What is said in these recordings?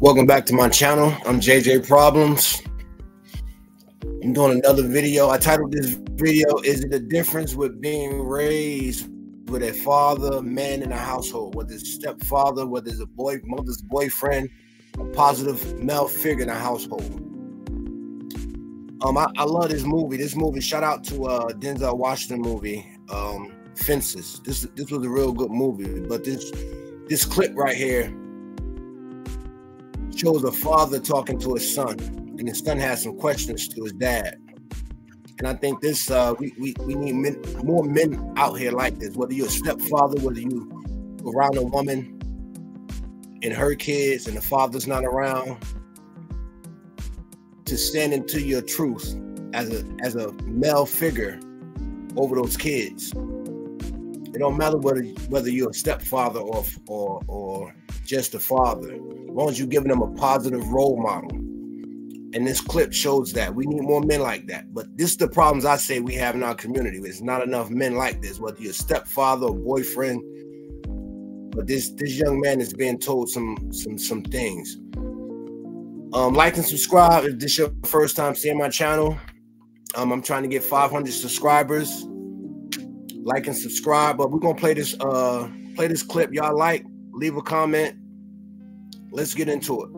Welcome back to my channel. I'm JJ Problems. I'm doing another video. I titled this video, Is it a difference with being raised with a father, man in a household, whether it's stepfather, whether it's a boy, mother's boyfriend, a positive male figure in a household? Um, I, I love this movie. This movie, shout out to uh Denzel Washington movie, um, Fences. This this was a real good movie, but this this clip right here shows a father talking to his son, and his son has some questions to his dad. And I think this uh, we, we we need men, more men out here like this. Whether you're a stepfather, whether you around a woman and her kids, and the father's not around, to stand into your truth as a as a male figure over those kids. It don't matter whether whether you're a stepfather or or or just a father, long as you're giving them a positive role model. And this clip shows that we need more men like that. But this is the problems I say we have in our community. There's not enough men like this, whether you're stepfather or boyfriend. But this this young man is being told some some some things. Um, like and subscribe if this is your first time seeing my channel. Um, I'm trying to get 500 subscribers. Like and subscribe. But we're gonna play this uh play this clip y'all like. Leave a comment. Let's get into it.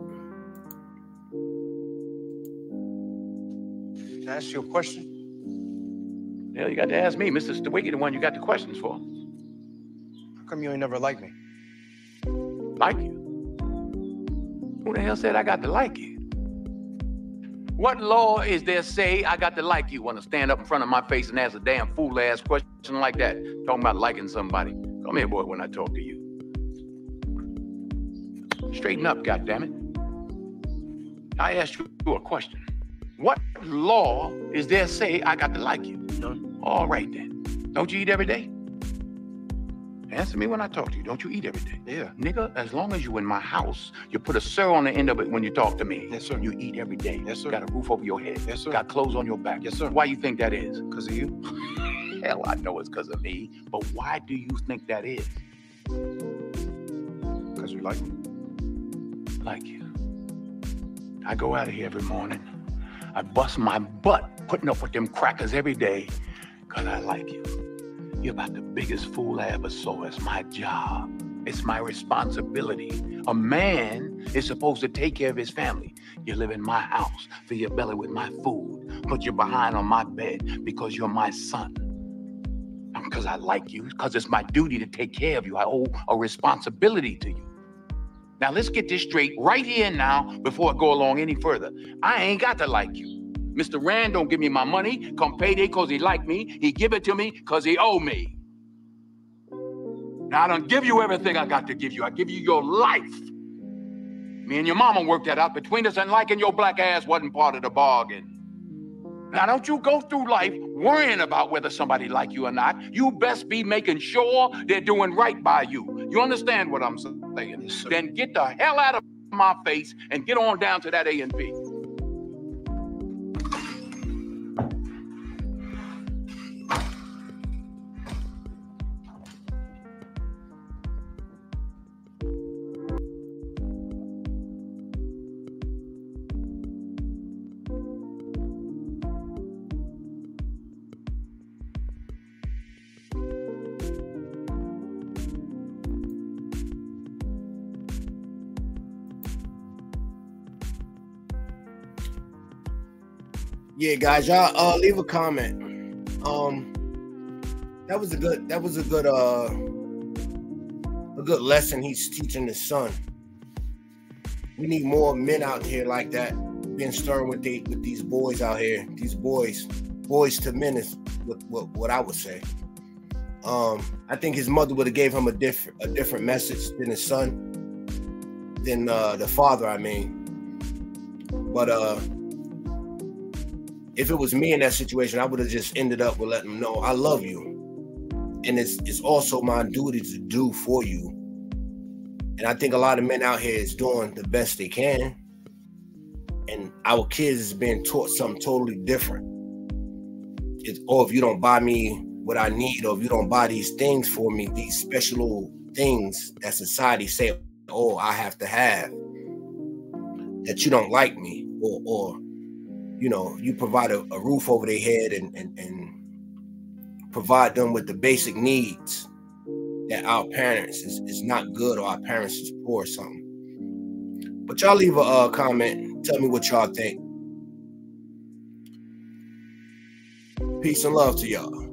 Can I ask you a question? Hell, you got to ask me, Mr. Stawicki, the one you got the questions for. How come you ain't never liked me? Like you. Who the hell said I got to like you? What law is there say I got to like you? Want to stand up in front of my face and ask a damn fool ass question like that? Talking about liking somebody. Come here, boy, when I talk to you. Straighten up, goddammit. I asked you a question. What law is there say I got to like you? None. All right then. Don't you eat every day? Answer me when I talk to you. Don't you eat every day? Yeah. Nigga, as long as you in my house, you put a sir on the end of it when you talk to me. Yes, sir. You eat every day. Yes, sir. Got a roof over your head. Yes, sir. Got clothes on your back. Yes, sir. Why you think that is? Because of you? Hell, I know it's because of me. But why do you think that is? Because you like me? Like you. I go out of here every morning. I bust my butt putting up with them crackers every day because I like you. You're about the biggest fool I ever saw. It's my job. It's my responsibility. A man is supposed to take care of his family. You live in my house, fill your belly with my food, put your behind on my bed because you're my son. Because I like you, because it's my duty to take care of you. I owe a responsibility to you. Now let's get this straight right here and now before I go along any further. I ain't got to like you. Mr. Rand don't give me my money come payday because he like me. He give it to me because he owe me. Now I don't give you everything I got to give you. I give you your life. Me and your mama worked that out between us, and liking your black ass wasn't part of the bargain. Now don't you go through life worrying about whether somebody like you or not. You best be making sure they're doing right by you. You understand what I'm saying? Then get the hell out of my face and get on down to that A and P. Yeah, guys, y'all uh leave a comment. Um that was a good that was a good uh a good lesson he's teaching his son. We need more men out here like that, being stern with with these boys out here. These boys, boys to men is what what, what I would say. Um, I think his mother would have gave him a different a different message than his son, than uh the father, I mean. But uh if it was me in that situation, I would have just ended up with letting them know I love you. And it's it's also my duty to do for you. And I think a lot of men out here is doing the best they can. And our kids is being taught something totally different. It's or if you don't buy me what I need, or if you don't buy these things for me, these special things that society say, oh, I have to have. that you don't like me or or you know you provide a, a roof over their head and, and and provide them with the basic needs that our parents is, is not good or our parents is poor or something. But y'all leave a uh, comment. Tell me what y'all think. Peace and love to y'all